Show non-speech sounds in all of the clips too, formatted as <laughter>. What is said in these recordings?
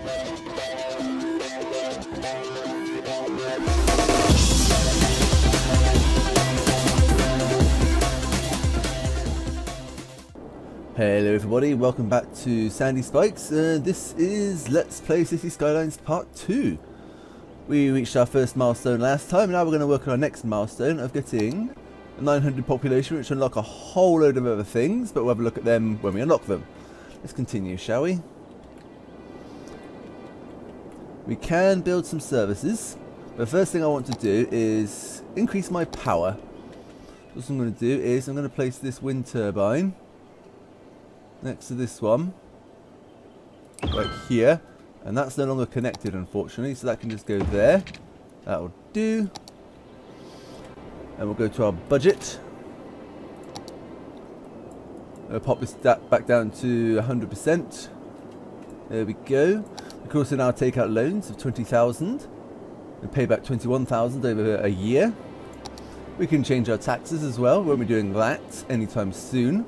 Hello everybody, welcome back to Sandy Spikes. Uh, this is Let's Play City Skylines Part 2. We reached our first milestone last time, now we're going to work on our next milestone of getting a 900 population, which unlock a whole load of other things, but we'll have a look at them when we unlock them. Let's continue, shall we? We can build some services, but first thing I want to do is increase my power. What I'm going to do is I'm going to place this wind turbine next to this one right here and that's no longer connected unfortunately so that can just go there. That'll do. And we'll go to our budget. I'll pop this back down to 100% there we go we also now take out loans of 20,000 and pay back 21,000 over a year we can change our taxes as well won't be doing that anytime soon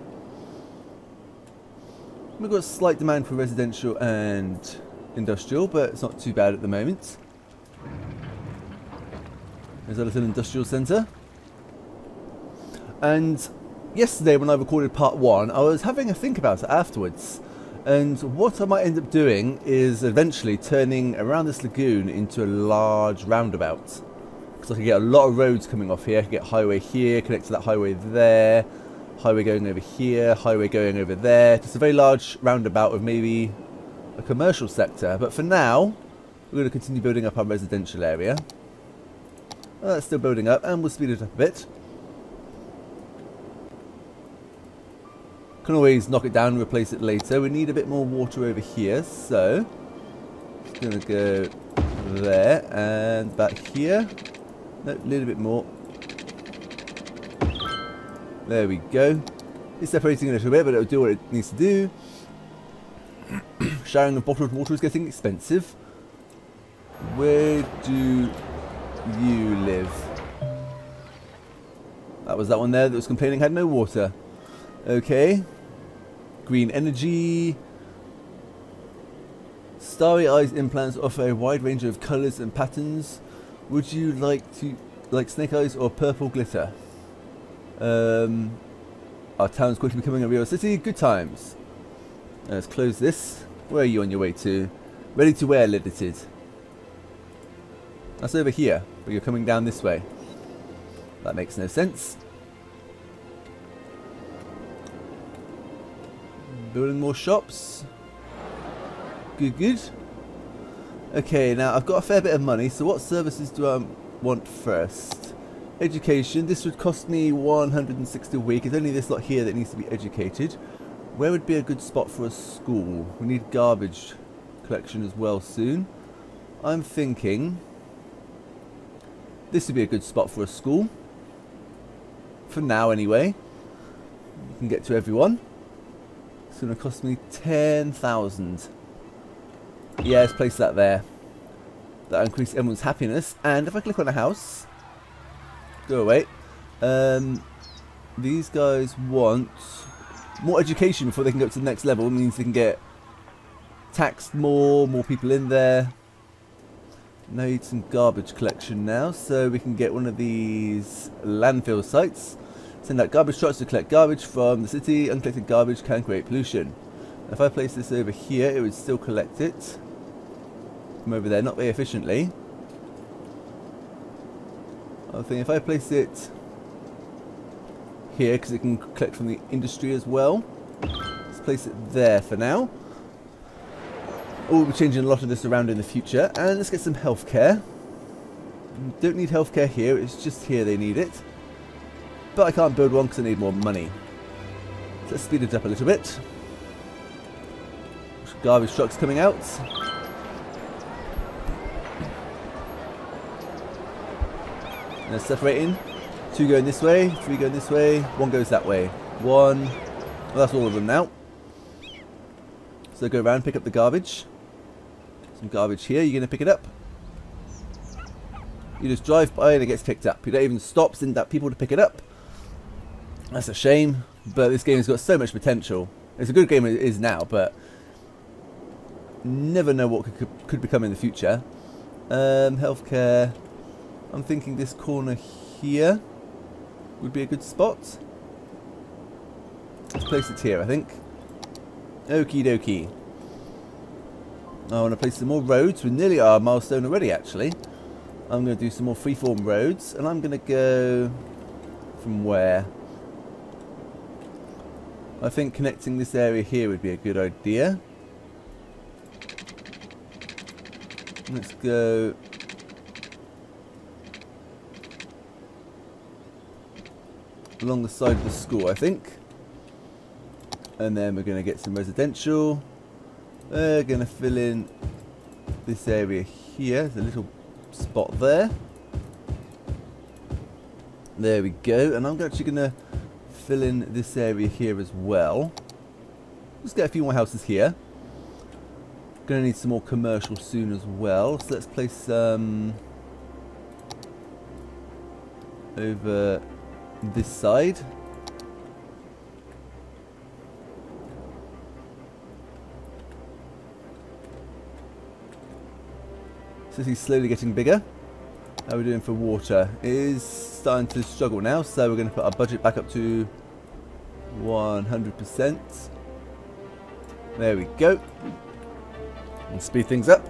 We've got a slight demand for residential and industrial, but it's not too bad at the moment. There's a little industrial centre. And yesterday when I recorded part one, I was having a think about it afterwards. And what I might end up doing is eventually turning around this lagoon into a large roundabout. Because I can get a lot of roads coming off here. I can get highway here, connect to that highway there, highway going over here, highway going over there. Just a very large roundabout with maybe a commercial sector. But for now, we're going to continue building up our residential area. Well, that's still building up, and we'll speed it up a bit. Can always knock it down and replace it later. We need a bit more water over here, so... Just going to go there, and back here. No, a little bit more. There we go. It's separating a little bit, but it'll do what it needs to do. <clears throat> Sharing of bottled water is getting expensive. Where do you live? That was that one there that was complaining had no water. Okay. Green energy. Starry Eyes implants offer a wide range of colours and patterns. Would you like to like snake eyes or purple glitter? Um, our town's quickly becoming a real city. Good times. Let's close this. Where are you on your way to? Ready to wear, limited. That's over here, but you're coming down this way. That makes no sense. Building more shops. Good, good. Okay, now I've got a fair bit of money, so what services do I want first? Education. This would cost me 160 a week. It's only this lot here that needs to be educated. Where would be a good spot for a school? We need garbage collection as well soon. I'm thinking this would be a good spot for a school. For now anyway. You can get to everyone. It's going to cost me 10,000. Yeah, let's place that there. That'll increase everyone's happiness. And if I click on a house, Go away. Um, these guys want more education before they can go to the next level. It means they can get taxed more, more people in there. Need some garbage collection now, so we can get one of these landfill sites. Send out garbage trucks to collect garbage from the city. Uncollected garbage can create pollution. If I place this over here, it would still collect it from over there, not very efficiently. I think if I place it here, because it can collect from the industry as well. Let's place it there for now. Oh, we'll be changing a lot of this around in the future. And let's get some healthcare. Don't need healthcare here, it's just here they need it. But I can't build one because I need more money. So let's speed it up a little bit. Garbage trucks coming out. They're separating. Two going this way, three going this way, one goes that way. One. Well, that's all of them now. So go around, pick up the garbage. Some garbage here. You're going to pick it up. You just drive by and it gets picked up. You don't even stop, send that people to pick it up. That's a shame, but this game has got so much potential. It's a good game it is now, but never know what could, could become in the future. Um, healthcare. I'm thinking this corner here would be a good spot. Let's place it here, I think. Okie dokie. I want to place some more roads. We're nearly at our milestone already, actually. I'm going to do some more freeform roads, and I'm going to go from where? I think connecting this area here would be a good idea. Let's go along the side of the school, I think. And then we're going to get some residential. We're going to fill in this area here. There's a little spot there. There we go. And I'm actually going to fill in this area here as well. Let's get a few more houses here. To need some more commercial soon as well. So let's place some over this side. City's slowly getting bigger. How are we doing for water? It is starting to struggle now, so we're going to put our budget back up to 100%. There we go. And speed things up.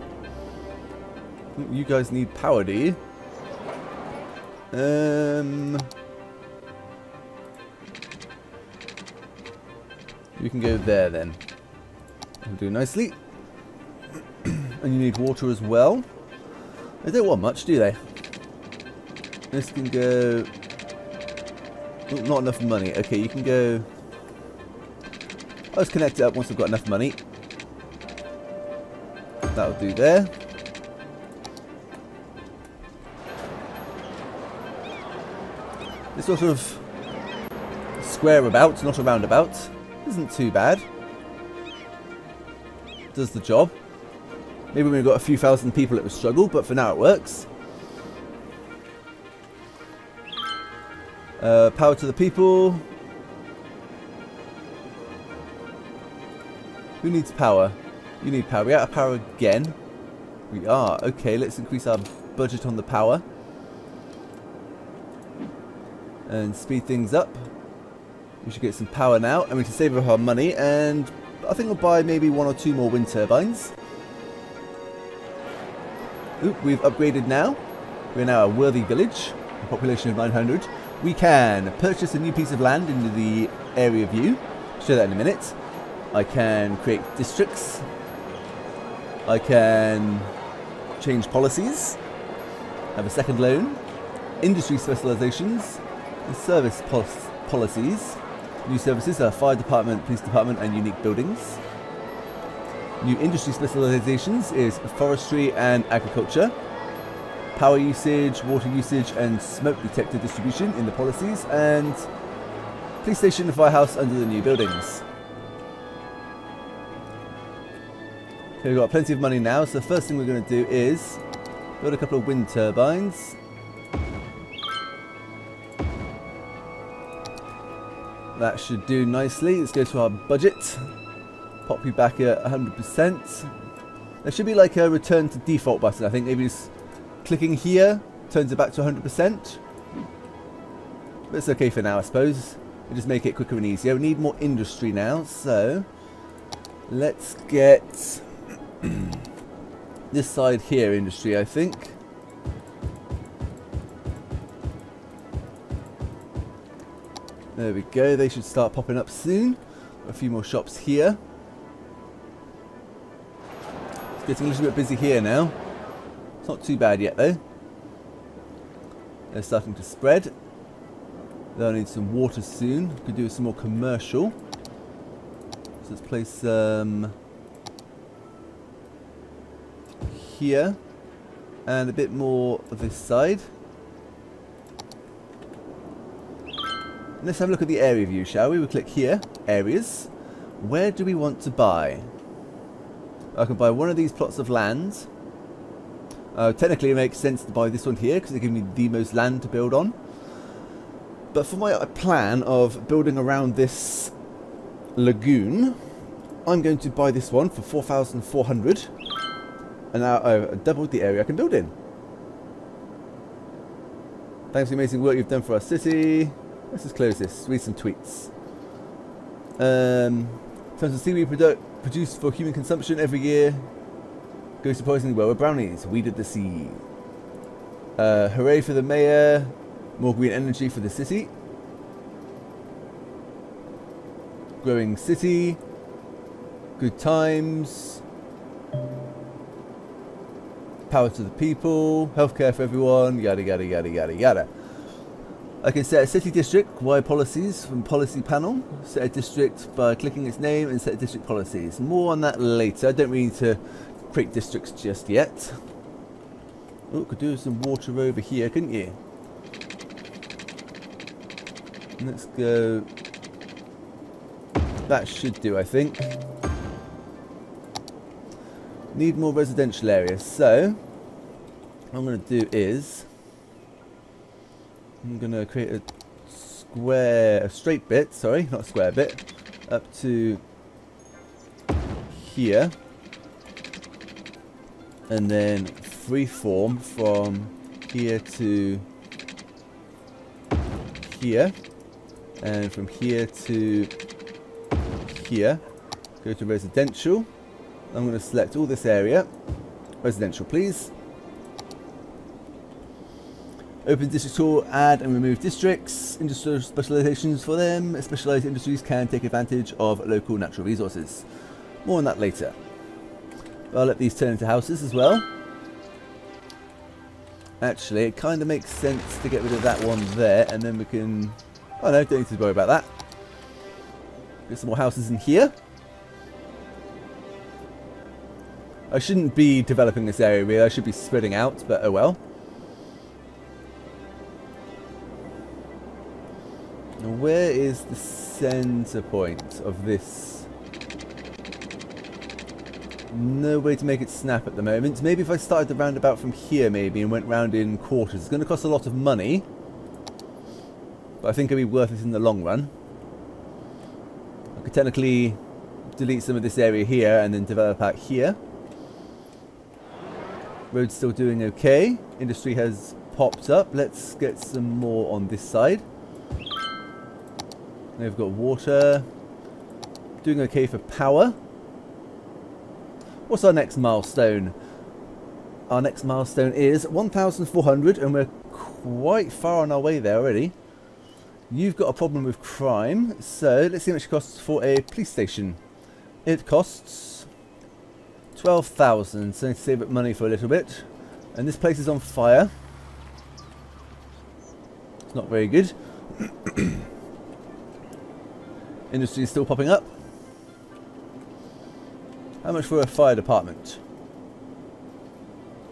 You guys need power, do you? Um, you can go there then. We'll do nicely. <clears throat> and you need water as well. They don't want much, do they? This can go... Ooh, not enough money. Okay, you can go... Let's connect it up once I've got enough money. That'll do there. This sort of square about, not a roundabout, isn't too bad. Does the job. Maybe when we've got a few thousand people it would struggle, but for now it works. Uh, power to the people. Who needs power? You need power. We're out of power again. We are. Okay, let's increase our budget on the power. And speed things up. We should get some power now, and we can save our money, and I think we'll buy maybe one or two more wind turbines. Oop, we've upgraded now. We're now a worthy village, a population of 900. We can purchase a new piece of land into the area view. Show that in a minute. I can create districts. I can change policies. Have a second loan. Industry specializations. Service pol policies. New services are fire department, police department and unique buildings. New industry specializations is forestry and agriculture. Power usage, water usage and smoke detector distribution in the policies and police station and firehouse under the new buildings. We've got plenty of money now, so the first thing we're going to do is build a couple of wind turbines. That should do nicely. Let's go to our budget pop you back at 100%. There should be like a return to default button. I think maybe just clicking here turns it back to 100%. But it's okay for now, I suppose. we just make it quicker and easier. We need more industry now, so let's get <clears throat> this side here industry, I think. There we go, they should start popping up soon. A few more shops here. It's getting a little bit busy here now. It's not too bad yet though. They're starting to spread. They'll need some water soon. We could do some more commercial. So let's place um, here and a bit more of this side. Let's have a look at the area view, shall we? We'll click here, areas. Where do we want to buy? I can buy one of these plots of land. Uh, technically it makes sense to buy this one here because it gives me the most land to build on. But for my plan of building around this lagoon, I'm going to buy this one for 4,400. And now I've doubled the area I can build in. Thanks for the amazing work you've done for our city. Let's just close this. Read some tweets. Um, terms of seaweed produ produced for human consumption every year goes surprisingly well with brownies. We did the sea. Uh, hooray for the mayor. More green energy for the city. Growing city. Good times. Power to the people. Healthcare for everyone. Yada yada yada yada yada. I can set a city district via policies from policy panel. Set a district by clicking its name and set district policies. More on that later. I don't really need to create districts just yet. Oh, could do some water over here, couldn't you? Let's go. That should do, I think. Need more residential areas. So, what I'm going to do is I'm going to create a square, a straight bit, sorry, not a square bit, up to here. And then freeform from here to here. And from here to here. Go to residential. I'm going to select all this area. Residential, please. Open district tool, add and remove districts, industrial specializations for them. Specialized industries can take advantage of local natural resources. More on that later. I'll let these turn into houses as well. Actually, it kind of makes sense to get rid of that one there, and then we can... Oh no, don't need to worry about that. Get some more houses in here. I shouldn't be developing this area really, I should be spreading out, but oh well. where is the center point of this? No way to make it snap at the moment. Maybe if I started the roundabout from here maybe and went round in quarters. It's going to cost a lot of money. But I think it'll be worth it in the long run. I could technically delete some of this area here and then develop out here. Road's still doing okay. Industry has popped up. Let's get some more on this side. They've got water. Doing okay for power. What's our next milestone? Our next milestone is 1,400 and we're quite far on our way there already. You've got a problem with crime, so let's see how much it costs for a police station. It costs 12,000, so I need to save up money for a little bit. And this place is on fire. It's not very good. <coughs> Industry is still popping up. How much for a fire department?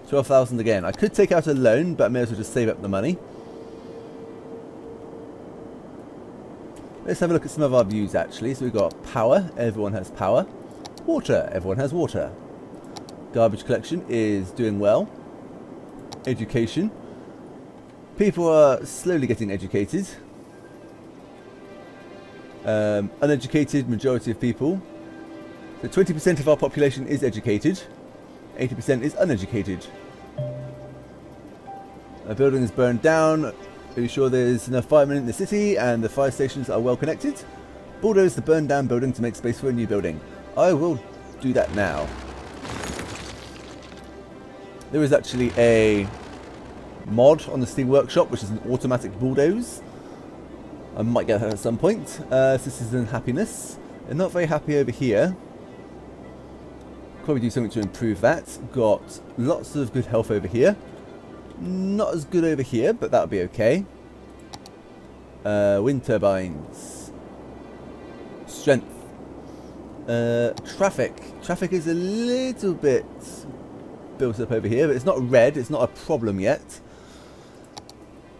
12,000 again. I could take out a loan, but I may as well just save up the money. Let's have a look at some of our views actually. So we've got power, everyone has power. Water, everyone has water. Garbage collection is doing well. Education. People are slowly getting educated. Um, uneducated majority of people. So 20% of our population is educated, 80% is uneducated. A building is burned down. Are you sure there's enough firemen in the city and the fire stations are well connected? Bulldoze the burned down building to make space for a new building. I will do that now. There is actually a mod on the Steam Workshop which is an automatic bulldoze I might get her at some point. Uh, Citizen Happiness. They're not very happy over here. Probably do something to improve that. Got lots of good health over here. Not as good over here, but that'll be okay. Uh, wind turbines. Strength. Uh, traffic. Traffic is a little bit built up over here, but it's not red. It's not a problem yet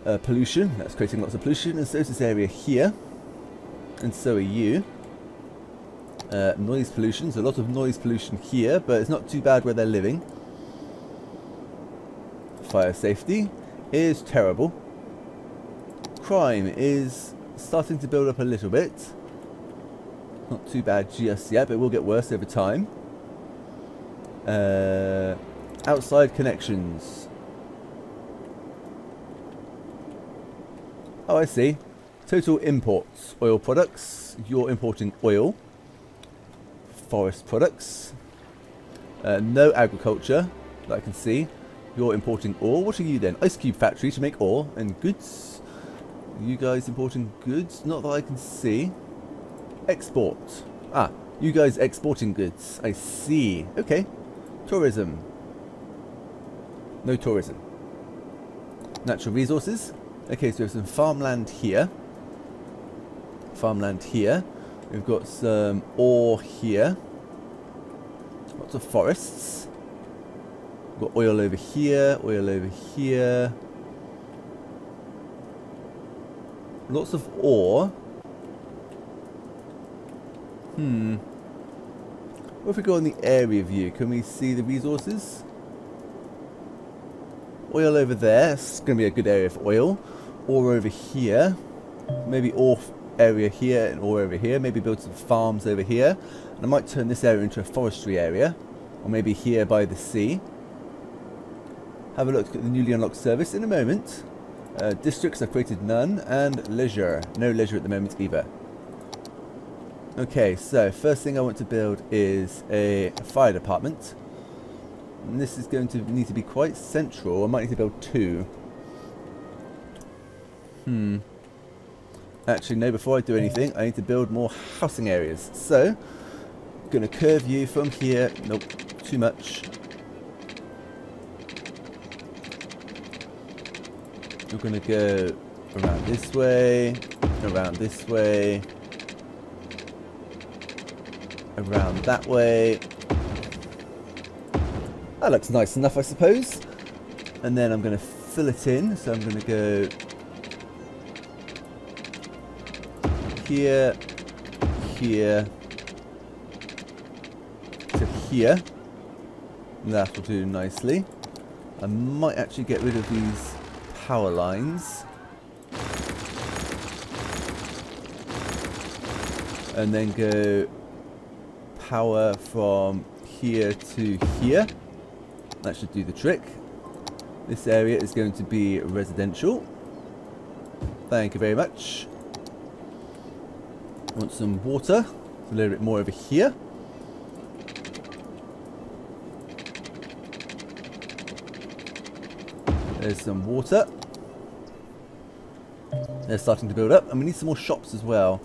uh, pollution. That's creating lots of pollution. And so is this area here. And so are you. Uh, noise pollution. So a lot of noise pollution here, but it's not too bad where they're living. Fire safety is terrible. Crime is starting to build up a little bit. Not too bad just yet, but it will get worse over time. Uh, outside connections. Oh, I see. Total imports. Oil products. You're importing oil. Forest products. Uh, no agriculture that I can see. You're importing ore. What are you then? Ice Cube Factory to make ore and goods. You guys importing goods? Not that I can see. Export. Ah, you guys exporting goods. I see. Okay. Tourism. No tourism. Natural resources. Okay, so we have some farmland here. Farmland here. We've got some ore here. Lots of forests. We've got oil over here, oil over here. Lots of ore. Hmm. What if we go on the area view? Can we see the resources? Oil over there. It's going to be a good area for oil. Ore over here. Maybe ore area here and ore over here. Maybe build some farms over here. And I might turn this area into a forestry area. Or maybe here by the sea. Have a look at the newly unlocked service in a moment. Uh, districts, I've created none. And leisure. No leisure at the moment either. Okay, so first thing I want to build is a fire department. And this is going to need to be quite central. I might need to build two. Hmm. Actually, no, before I do anything, I need to build more housing areas. So, I'm going to curve you from here. Nope, too much. You're going to go around this way, around this way, around that way. That looks nice enough, I suppose. And then I'm going to fill it in. So I'm going to go here, here, to here. That will do nicely. I might actually get rid of these power lines. And then go power from here to here. That should do the trick. This area is going to be residential. Thank you very much. Want some water. A little bit more over here. There's some water. They're starting to build up. And we need some more shops as well.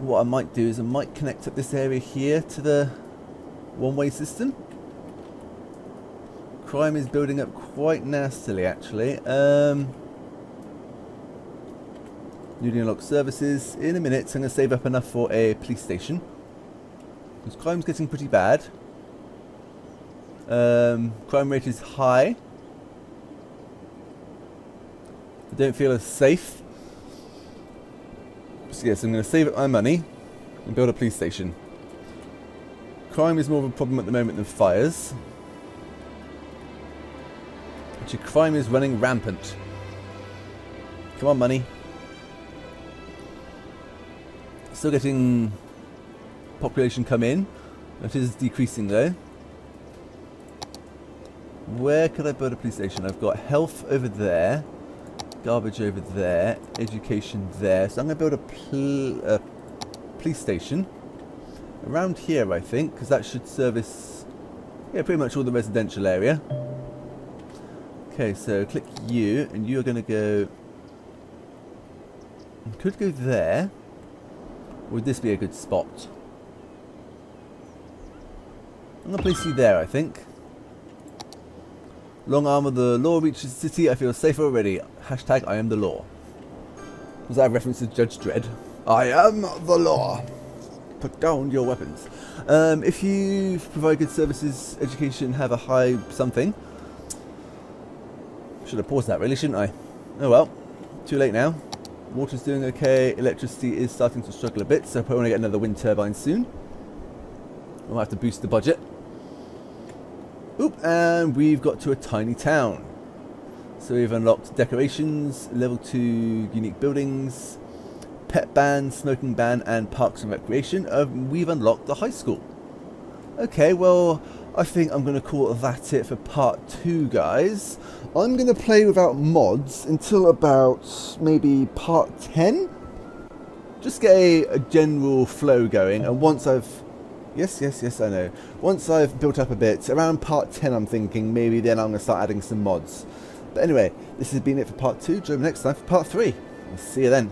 What I might do is I might connect up this area here to the one-way system. Crime is building up quite nastily actually. Um, Unlocked services in a minute. I'm going to save up enough for a police station. Because crime's getting pretty bad. Um, crime rate is high. I don't feel as safe. So yes, I'm going to save up my money and build a police station. Crime is more of a problem at the moment than fires. Actually, crime is running rampant. Come on, money. Still getting population come in. That is decreasing though. Where could I build a police station? I've got health over there, garbage over there, education there. So I'm going to build a, pl a police station around here, I think, because that should service, yeah, pretty much all the residential area. Okay, so click you, and you're going to go. Could go there. Would this be a good spot? I'm going to place you there, I think. Long arm of the law reaches the city. I feel safer already. Hashtag I am the law. Was that a reference to Judge Dredd? I am the law. Put down your weapons. Um, if you provide good services, education, have a high something. Should have paused that really, shouldn't I? Oh well. Too late now. Water's doing okay. Electricity is starting to struggle a bit, so probably want to get another wind turbine soon. We'll have to boost the budget. Oop, and we've got to a tiny town. So we've unlocked decorations, level 2 unique buildings, pet ban, smoking ban, and parks and recreation, uh, we've unlocked the high school. Okay, well, I think I'm going to call that it for part two, guys. I'm going to play without mods until about maybe part 10. Just get a, a general flow going, and once I've... Yes, yes, yes, I know. Once I've built up a bit, around part 10 I'm thinking, maybe then I'm going to start adding some mods. But anyway, this has been it for part two. Join me next time for part three. I'll see you then.